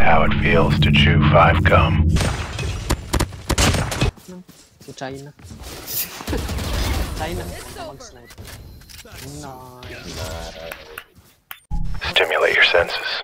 How it feels to chew five gum. To China. China. Nice. Stimulate your senses.